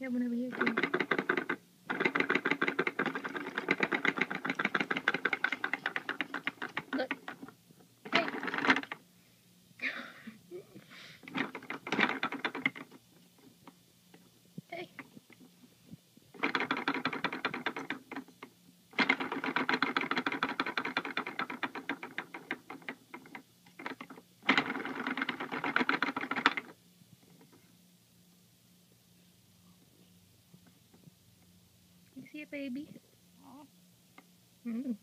Yeah, one over here too. You baby? Mm.